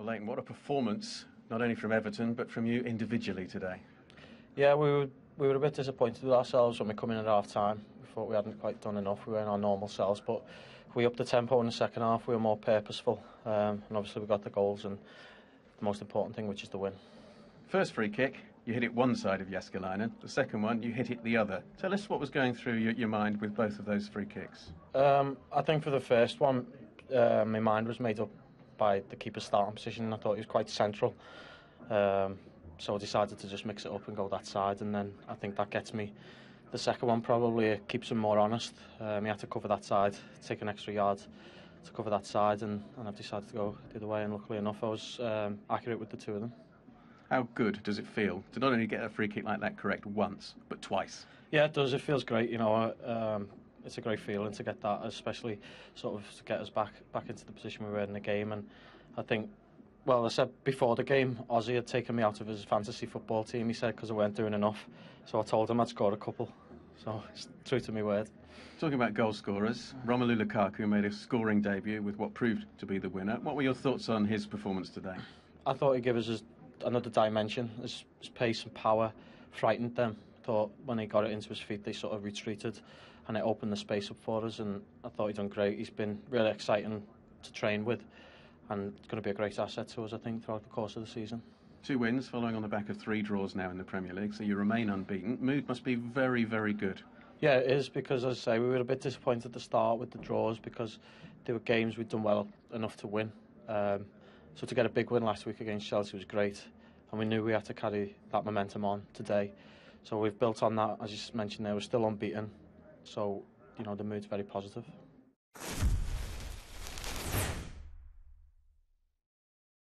Well, Leighton, what a performance, not only from Everton, but from you individually today. Yeah, we were, we were a bit disappointed with ourselves when we come in at half time. We thought we hadn't quite done enough. We weren't our normal selves, but we upped the tempo in the second half. We were more purposeful, um, and obviously we got the goals and the most important thing, which is the win. First free kick, you hit it one side of Jääskeläinen. The second one, you hit it the other. Tell us what was going through your, your mind with both of those free kicks. Um, I think for the first one, uh, my mind was made up by the keeper's starting position. I thought he was quite central. Um, so I decided to just mix it up and go that side, and then I think that gets me. The second one probably keeps him more honest. Um, he had to cover that side, take an extra yard to cover that side, and, and I've decided to go the other way. And luckily enough, I was um, accurate with the two of them. How good does it feel to not only get a free kick like that correct once, but twice? Yeah, it does. It feels great. You know, um, it's a great feeling to get that, especially sort of to get us back back into the position we were in the game. And I think, well, I said before the game, Ozzy had taken me out of his fantasy football team. He said because I weren't doing enough, so I told him I'd score a couple. So it's true to my word. Talking about goal scorers, Romelu Lukaku made a scoring debut with what proved to be the winner. What were your thoughts on his performance today? I thought he'd give us another dimension. His, his pace and power frightened them. Thought when he got it into his feet, they sort of retreated, and it opened the space up for us. And I thought he'd done great. He's been really exciting to train with, and it's going to be a great asset to us, I think, throughout the course of the season. Two wins following on the back of three draws now in the Premier League, so you remain unbeaten. Mood must be very, very good. Yeah, it is because, as I say, we were a bit disappointed at the start with the draws because there were games we'd done well enough to win. Um, so to get a big win last week against Chelsea was great, and we knew we had to carry that momentum on today. So we've built on that. As you mentioned there, we're still unbeaten. So, you know, the mood's very positive.